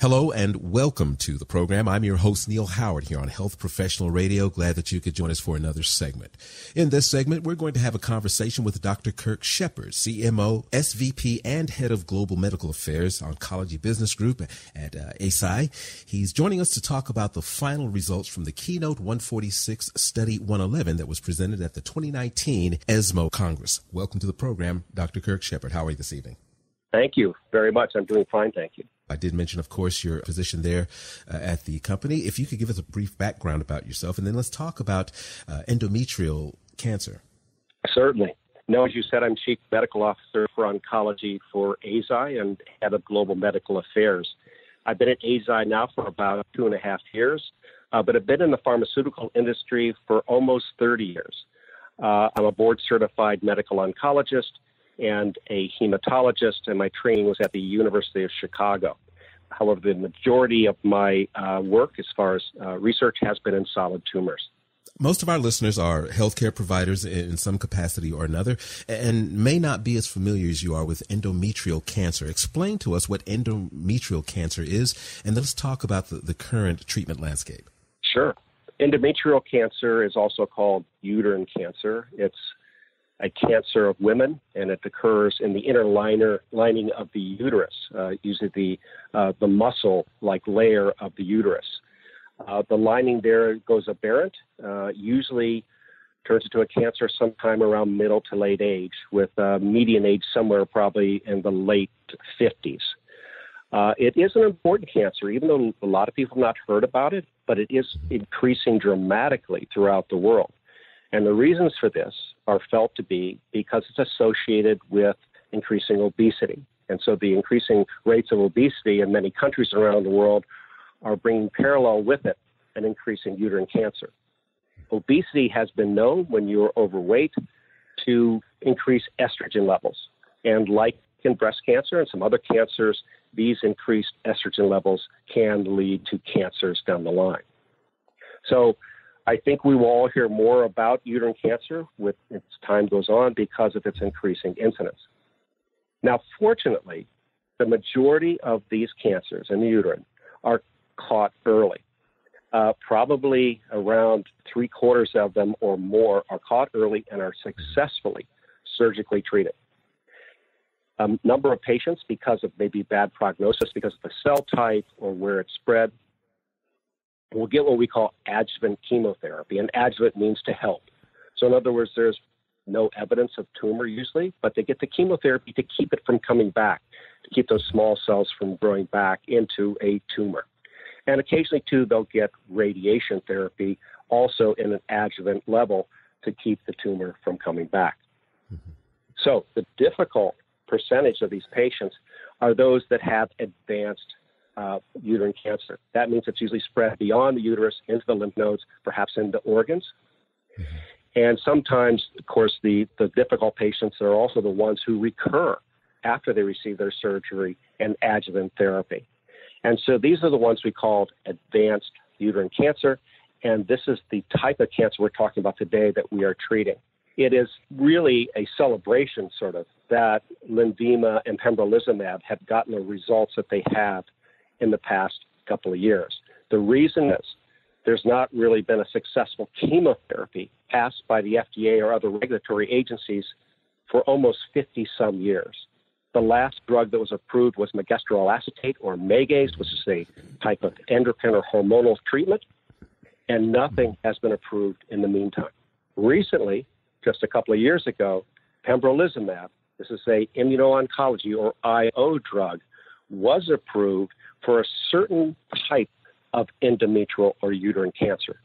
Hello and welcome to the program. I'm your host, Neil Howard, here on Health Professional Radio. Glad that you could join us for another segment. In this segment, we're going to have a conversation with Dr. Kirk Shepard, CMO, SVP, and Head of Global Medical Affairs, Oncology Business Group at uh, Eisai. He's joining us to talk about the final results from the Keynote 146 Study 111 that was presented at the 2019 ESMO Congress. Welcome to the program, Dr. Kirk Shepard. How are you this evening? Thank you very much. I'm doing fine, thank you. I did mention, of course, your position there uh, at the company. If you could give us a brief background about yourself, and then let's talk about uh, endometrial cancer. Certainly. No, as you said, I'm Chief Medical Officer for Oncology for Eisai and Head of Global Medical Affairs. I've been at Eisai now for about two and a half years, uh, but I've been in the pharmaceutical industry for almost 30 years. Uh, I'm a board certified medical oncologist and a hematologist, and my training was at the University of Chicago. However, the majority of my uh, work, as far as uh, research, has been in solid tumors. Most of our listeners are healthcare providers in some capacity or another and may not be as familiar as you are with endometrial cancer. Explain to us what endometrial cancer is, and let's talk about the, the current treatment landscape. Sure. Endometrial cancer is also called uterine cancer. It's a cancer of women, and it occurs in the inner liner, lining of the uterus, uh, usually the uh, the muscle-like layer of the uterus. Uh, the lining there goes aberrant, uh, usually turns into a cancer sometime around middle to late age, with uh, median age somewhere probably in the late 50s. Uh, it is an important cancer, even though a lot of people have not heard about it, but it is increasing dramatically throughout the world. And the reasons for this are felt to be because it's associated with increasing obesity. And so the increasing rates of obesity in many countries around the world are bringing parallel with it an increasing uterine cancer. Obesity has been known when you're overweight to increase estrogen levels. And like in breast cancer and some other cancers, these increased estrogen levels can lead to cancers down the line. So I think we will all hear more about uterine cancer with as time goes on because of its increasing incidence. Now, fortunately, the majority of these cancers in the uterine are caught early. Uh, probably around three quarters of them or more are caught early and are successfully surgically treated. A number of patients, because of maybe bad prognosis, because of the cell type or where it's spread, will get what we call adjuvant chemotherapy. And adjuvant means to help. So, in other words, there's no evidence of tumor usually, but they get the chemotherapy to keep it from coming back, to keep those small cells from growing back into a tumor. And occasionally, too, they'll get radiation therapy also in an adjuvant level to keep the tumor from coming back. Mm-hmm. So, the difficult percentage of these patients are those that have advanced uh, uterine cancer. That means it's usually spread beyond the uterus into the lymph nodes, perhaps into organs. Mm-hmm. And sometimes, of course, the, the difficult patients are also the ones who recur after they receive their surgery and adjuvant therapy. And so these are the ones we called advanced uterine cancer. And this is the type of cancer we're talking about today that we are treating. It is really a celebration, sort of, that Lenvima and pembrolizumab have gotten the results that they have in the past couple of years. The reason is there's not really been a successful chemotherapy passed by the FDA or other regulatory agencies for almost 50 some years. The last drug that was approved was megestrol acetate or Megace, which is a type of endocrine or hormonal treatment, and nothing has been approved in the meantime. Recently, just a couple of years ago, pembrolizumab, this is a immuno-oncology or IO drug, was approved for a certain type of endometrial or uterine cancer.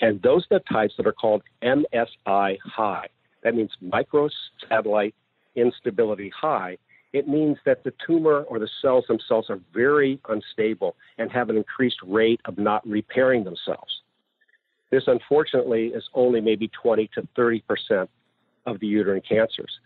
And those are the types that are called MSI high. That means microsatellite instability high. It means that the tumor or the cells themselves are very unstable and have an increased rate of not repairing themselves. This, unfortunately, is only maybe 20 to 30 percent of the uterine cancers.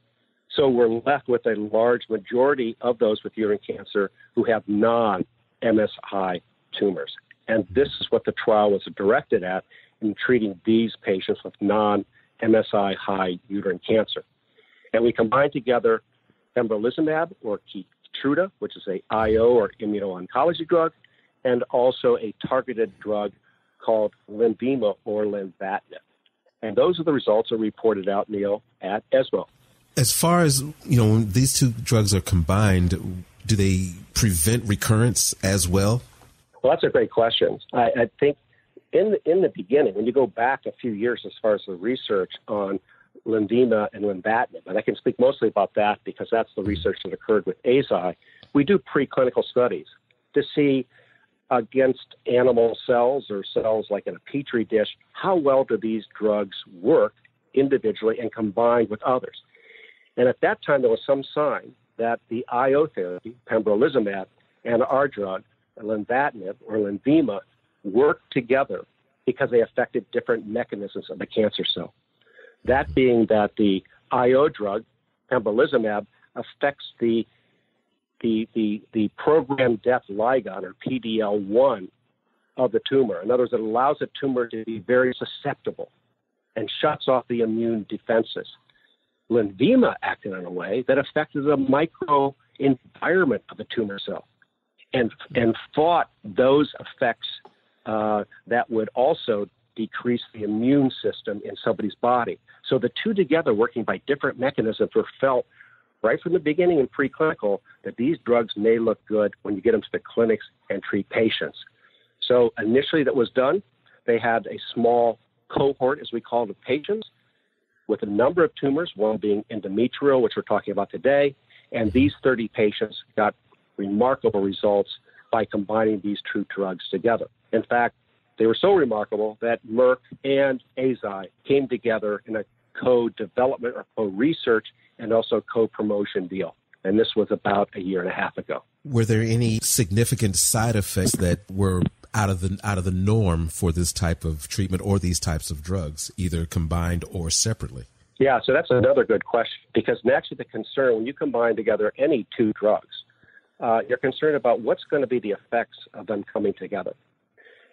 So we're left with a large majority of those with uterine cancer who have non MSI tumors. And this is what the trial was directed at in treating these patients with non MSI high uterine cancer. And we combined together pembrolizumab or Keytruda, which is a IO or immuno-oncology drug, and also a targeted drug called Lenvima or Lenvatinib. And those are the results are reported out, Neil, at ESMO. As far as, you know, when these two drugs are combined, do they prevent recurrence as well? Well, that's a great question. I, I think in the, in the beginning, when you go back a few years as far as the research on Lenvima and Lenvatinib, and I can speak mostly about that because that's the research that occurred with Eisai, we do preclinical studies to see against animal cells or cells like in a petri dish, how well do these drugs work individually and combined with others? And at that time, there was some sign that the IO therapy, pembrolizumab, and our drug, lenvatinib or Lenvima, work together because they affected different mechanisms of the cancer cell. That being that the IO drug, pembrolizumab, affects the the, the, the programmed death ligand or PDL1 of the tumor. In other words, it allows the tumor to be very susceptible and shuts off the immune defenses. Lenvima acted in a way that affected the micro environment of the tumor cell and, and fought those effects uh, that would also decrease the immune system in somebody's body. So the two together, working by different mechanisms, were felt right from the beginning in preclinical that these drugs may look good when you get them to the clinics and treat patients. So initially, that was done. They had a small cohort, as we call it, of patients with a number of tumors, one being endometrial, which we're talking about today. And mm-hmm. these 30 patients got remarkable results by combining these two drugs together. In fact, they were so remarkable that Merck and Eisai came together in a co-development or co-research and also co-promotion deal. And this was about a year and a half ago. Were there any significant side effects that were out of the out of the norm for this type of treatment or these types of drugs, either combined or separately? Yeah, so that's another good question because naturally the concern when you combine together any two drugs, uh, you're concerned about what's going to be the effects of them coming together.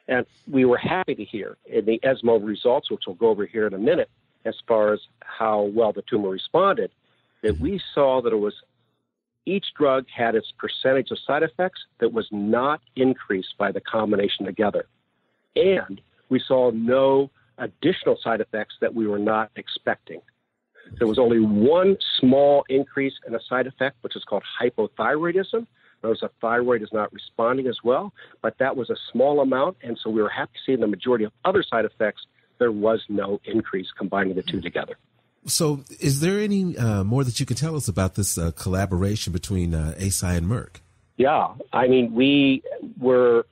And we were happy to hear in the ESMO results, which we'll go over here in a minute, as far as how well the tumor responded, that we saw that it was each drug had its percentage of side effects that was not increased by the combination together. And we saw no additional side effects that we were not expecting. There was only one small increase in a side effect, which is called hypothyroidism. Notice the thyroid is not responding as well, but that was a small amount, and so we were happy to see in the majority of other side effects there was no increase combining the two together. So, is there any uh, more that you can tell us about this uh, collaboration between uh, Eisai and Merck? Yeah, I mean, we were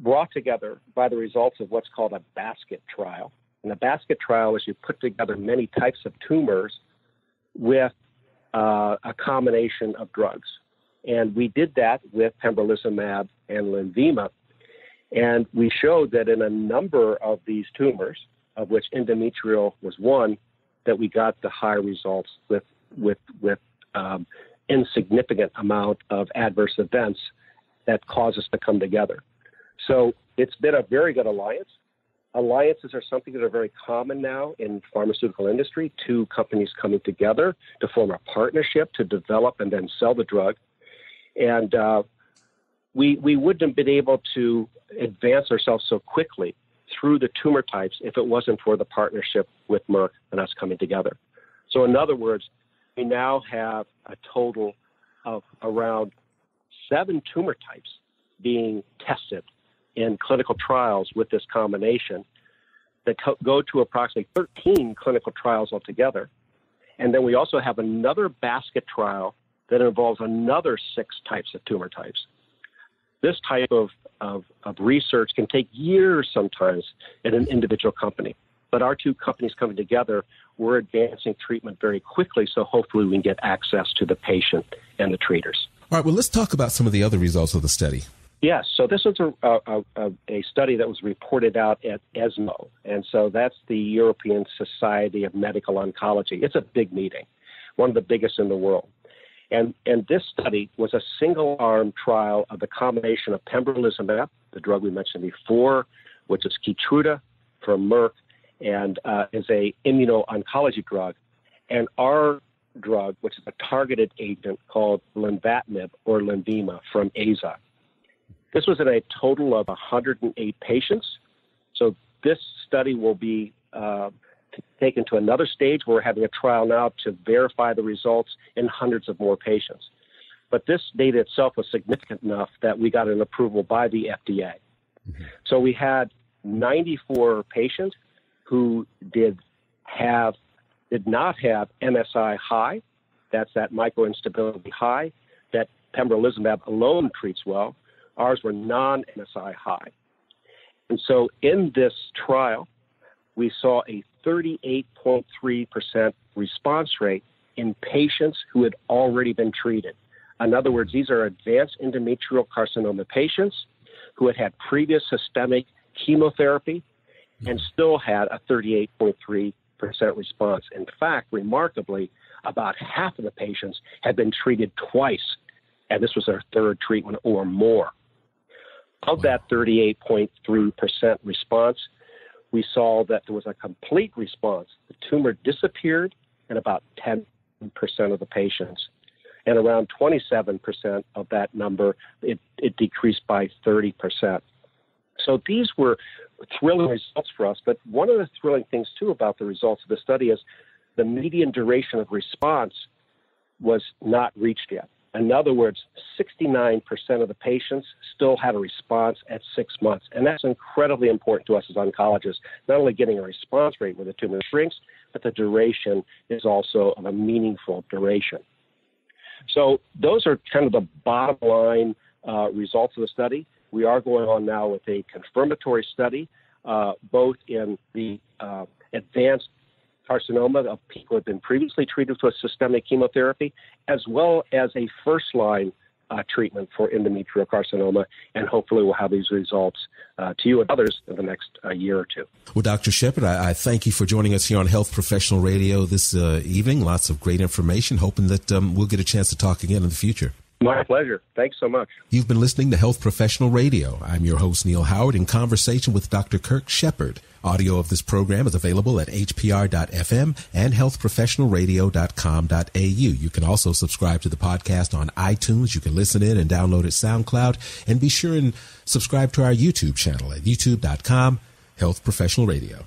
brought together by the results of what's called a basket trial. And a basket trial is you put together many types of tumors with uh, a combination of drugs. And we did that with pembrolizumab and Lenvima. And we showed that in a number of these tumors, of which endometrial was one, that we got the high results with with with um, insignificant amount of adverse events that cause us to come together. So it's been a very good alliance. Alliances are something that are very common now in pharmaceutical industry. Two companies coming together to form a partnership to develop and then sell the drug. And uh, we we wouldn't have been able to advance ourselves so quickly through the tumor types if it wasn't for the partnership with Merck and us coming together. So, in other words, we now have a total of around seven tumor types being tested in clinical trials with this combination that co- go to approximately 13 clinical trials altogether. And then we also have another basket trial that involves another six types of tumor types. This type of of, of research can take years sometimes in an individual company. But our two companies coming together, we're advancing treatment very quickly, so hopefully we can get access to the patient and the treaters. All right, well, let's talk about some of the other results of the study. Yes, so this was a, a, a, a, study that was reported out at ESMO, and so that's the European Society of Medical Oncology. It's a big meeting, one of the biggest in the world. And, and this study was a single arm trial of the combination of pembrolizumab, the drug we mentioned before, which is Keytruda from Merck, and uh, is a immuno-oncology drug, and our drug, which is a targeted agent called lenvatinib or Lenvima from Eisai. This was in a total of 108 patients. So this study will be uh, taken to another stage. Where we're having a trial now to verify the results in hundreds of more patients. But this data itself was significant enough that we got an approval by the FDA. Mm-hmm. So we had 94 patients who did have did not have MSI high, that's that microinstability high that pembrolizumab alone treats well. Ours were non-MSI high. And so in this trial, we saw a 38.3% response rate in patients who had already been treated. In other words, these are advanced endometrial carcinoma patients who had had previous systemic chemotherapy and still had a 38.3% response. In fact, remarkably, about half of the patients had been treated twice, and this was their third treatment or more. Of that 38.3% response, we saw that there was a complete response. The tumor disappeared in about 10% of the patients. And around 27% of that number, it, it decreased by 30%. So these were thrilling results for us. But one of the thrilling things, too, about the results of the study is the median duration of response was not reached yet. In other words, 69% of the patients still had a response at six months. And that's incredibly important to us as oncologists, not only getting a response rate where the tumor shrinks, but the duration is also of a meaningful duration. So those are kind of the bottom line uh, results of the study. We are going on now with a confirmatory study, uh, both in the uh, advanced carcinoma of people who have been previously treated with systemic chemotherapy, as well as a first line uh, treatment for endometrial carcinoma, and hopefully we'll have these results uh, to you and others in the next uh, year or two. Well, Dr. Shepard, I, I, thank you for joining us here on Health Professional Radio this uh, evening. Lots of great information. Hoping that um, we'll get a chance to talk again in the future. My pleasure. Thanks so much. You've been listening to Health Professional Radio. I'm your host, Neil Howard, in conversation with Dr. Kirk Shepard. Audio of this program is available at hpr.fm and healthprofessionalradio.com.au. You can also subscribe to the podcast on iTunes. You can listen in and download it SoundCloud. And be sure and subscribe to our YouTube channel at youtube.com, Health Professional Radio.